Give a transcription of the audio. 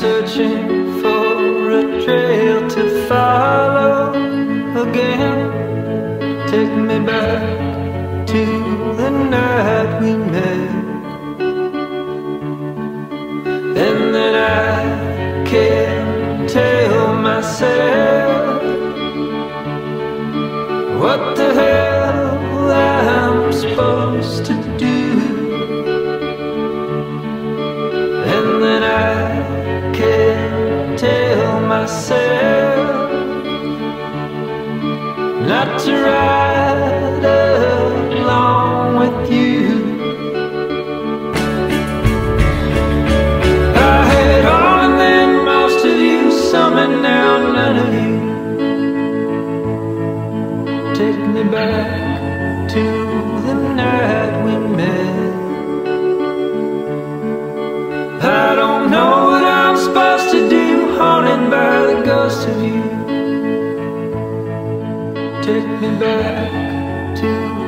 Searching for a trail to follow again. Take me back to the night we met. And then I can't tell myself what the hell I'm supposed to do. Myself not to ride along with you. I had all and then most of you, some and now none of you. Take me back to the night we met. I don't know close of you. Take me back to